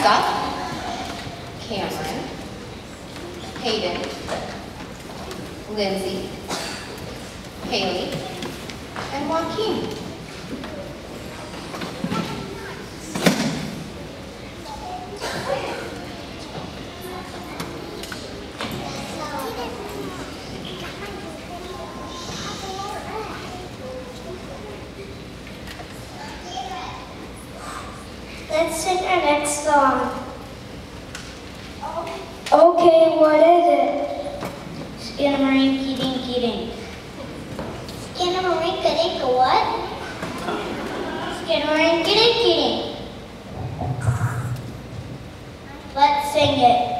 Tessa, Cameron, Hayden, Lindsay, Haley, and Joaquin. Let's next song. Okay, what is it? Skinnamarink, dinky dink. Skinnamarink a what? Skinnamarink, dinky dink. Let's sing it.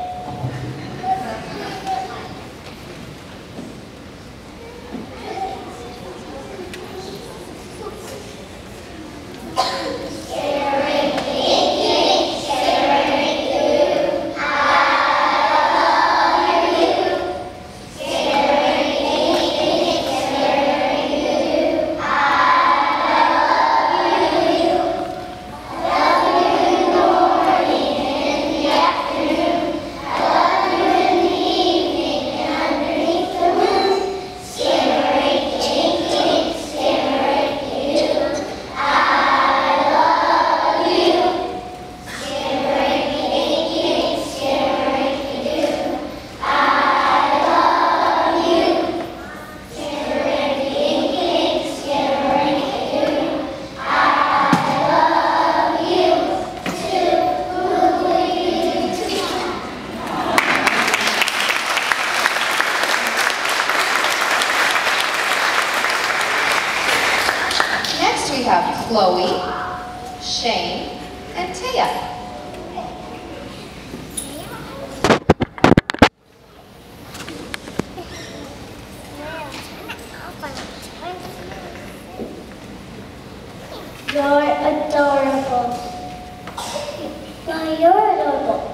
Chloe, Shane, and Taya. You're adorable. No, you're adorable.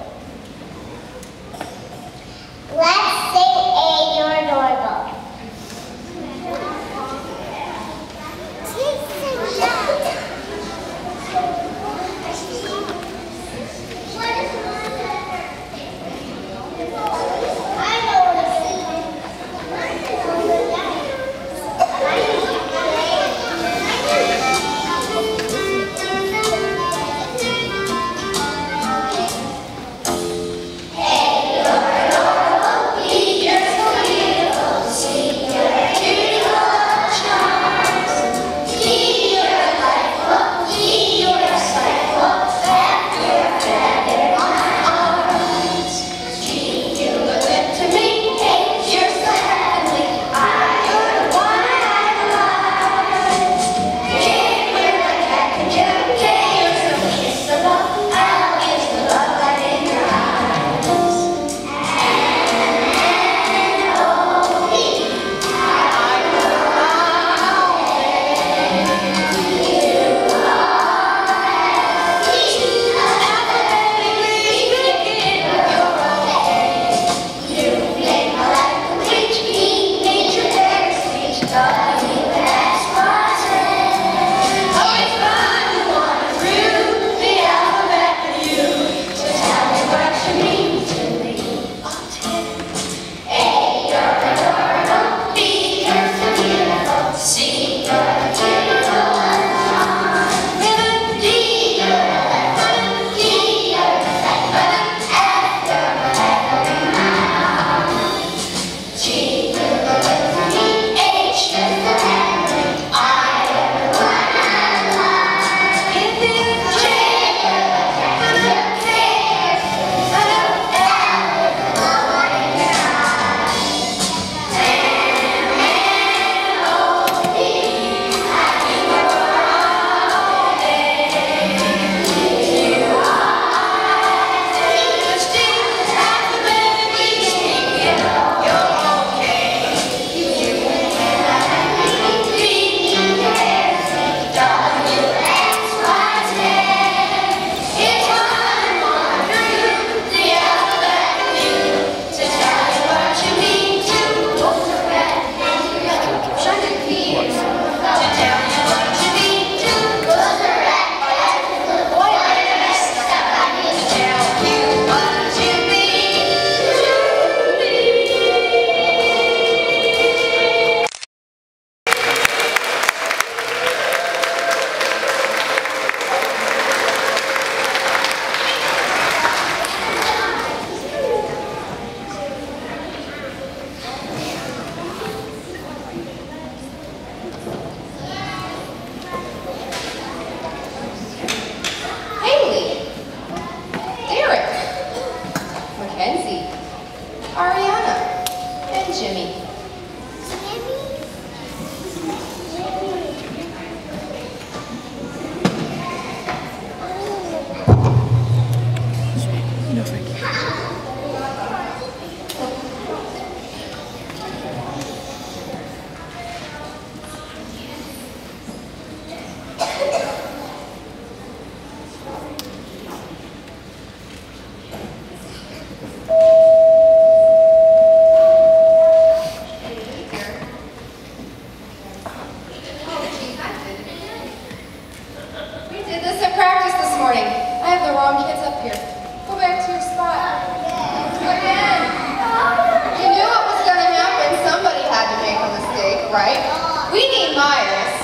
right? We need Myers,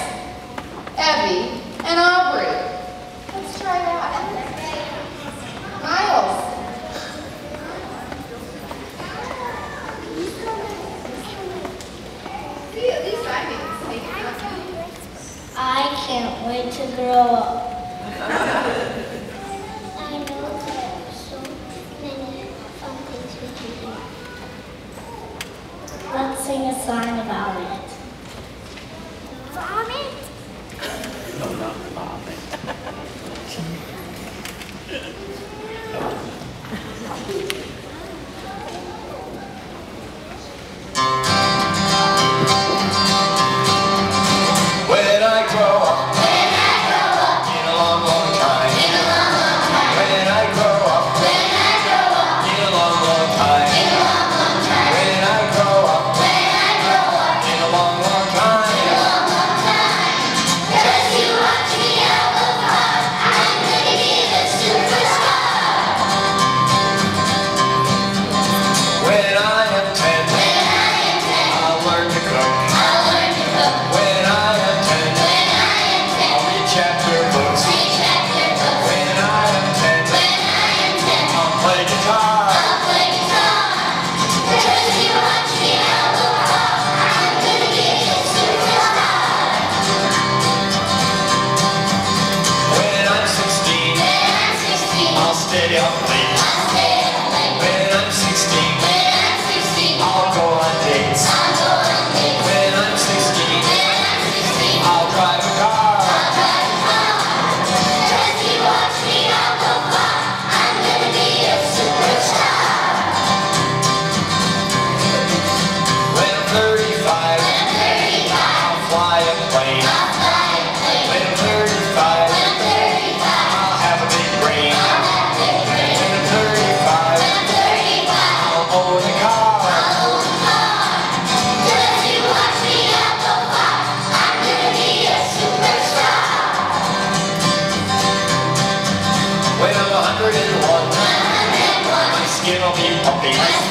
Evie, and Aubrey. Let's try that. Miles. See, at least I made a. I can't wait to grow up. I know there are so many fun things we can do. Let's sing a song about it. updates.